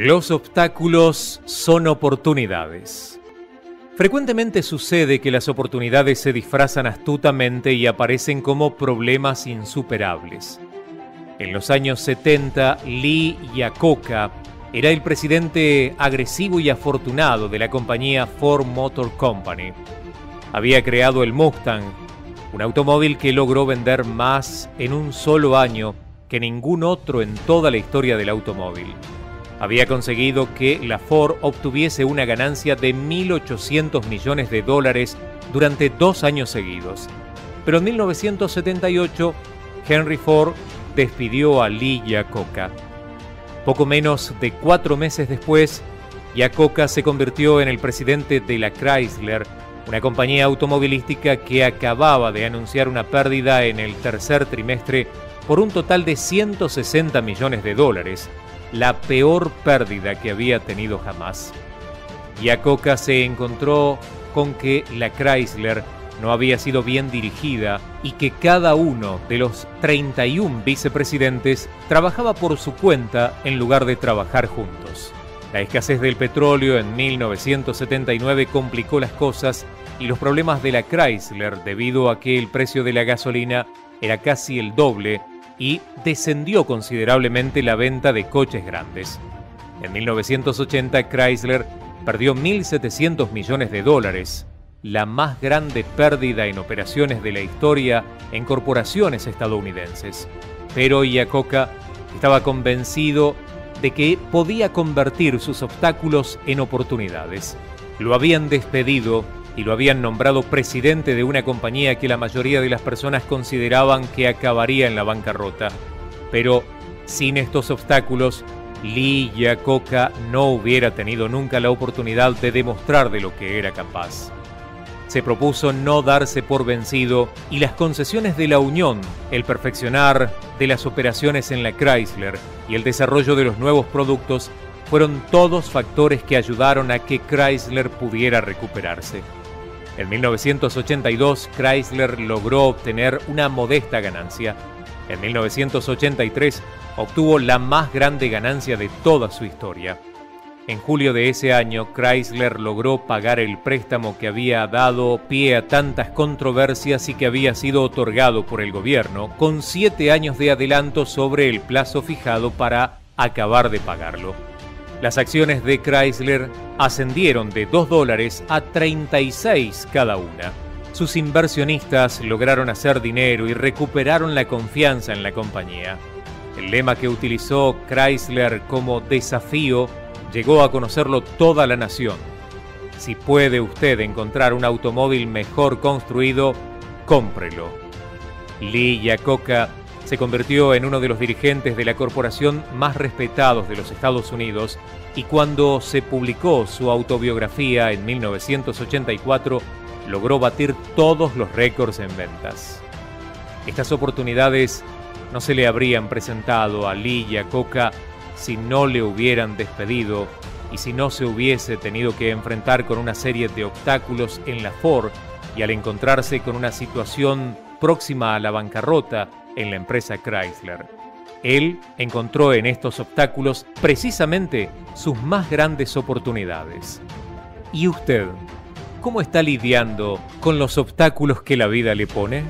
Los obstáculos son oportunidades. Frecuentemente sucede que las oportunidades se disfrazan astutamente y aparecen como problemas insuperables. En los años 70, Lee Iacocca era el presidente agresivo y afortunado de la compañía Ford Motor Company. Había creado el Mustang, un automóvil que logró vender más en un solo año que ningún otro en toda la historia del automóvil había conseguido que la Ford obtuviese una ganancia de 1.800 millones de dólares durante dos años seguidos. Pero en 1978, Henry Ford despidió a Lee Iacocca. Poco menos de cuatro meses después, Iacocca se convirtió en el presidente de la Chrysler, una compañía automovilística que acababa de anunciar una pérdida en el tercer trimestre por un total de 160 millones de dólares, la peor pérdida que había tenido jamás. Yacoca se encontró con que la Chrysler no había sido bien dirigida y que cada uno de los 31 vicepresidentes trabajaba por su cuenta en lugar de trabajar juntos. La escasez del petróleo en 1979 complicó las cosas y los problemas de la Chrysler debido a que el precio de la gasolina era casi el doble y descendió considerablemente la venta de coches grandes. En 1980 Chrysler perdió 1.700 millones de dólares, la más grande pérdida en operaciones de la historia en corporaciones estadounidenses. Pero Iacocca estaba convencido de que podía convertir sus obstáculos en oportunidades. Lo habían despedido y lo habían nombrado presidente de una compañía que la mayoría de las personas consideraban que acabaría en la bancarrota. Pero sin estos obstáculos, Lee Iacocca no hubiera tenido nunca la oportunidad de demostrar de lo que era capaz. Se propuso no darse por vencido y las concesiones de la Unión, el perfeccionar de las operaciones en la Chrysler y el desarrollo de los nuevos productos fueron todos factores que ayudaron a que Chrysler pudiera recuperarse. En 1982, Chrysler logró obtener una modesta ganancia. En 1983, obtuvo la más grande ganancia de toda su historia. En julio de ese año, Chrysler logró pagar el préstamo que había dado pie a tantas controversias y que había sido otorgado por el gobierno, con siete años de adelanto sobre el plazo fijado para acabar de pagarlo. Las acciones de Chrysler ascendieron de 2 dólares a 36 cada una. Sus inversionistas lograron hacer dinero y recuperaron la confianza en la compañía. El lema que utilizó Chrysler como desafío llegó a conocerlo toda la nación. Si puede usted encontrar un automóvil mejor construido, cómprelo. Lee Iacocca se convirtió en uno de los dirigentes de la corporación más respetados de los Estados Unidos y cuando se publicó su autobiografía en 1984 logró batir todos los récords en ventas. Estas oportunidades no se le habrían presentado a Lee y a Coca si no le hubieran despedido y si no se hubiese tenido que enfrentar con una serie de obstáculos en la Ford y al encontrarse con una situación próxima a la bancarrota en la empresa Chrysler. Él encontró en estos obstáculos precisamente sus más grandes oportunidades. ¿Y usted? ¿Cómo está lidiando con los obstáculos que la vida le pone?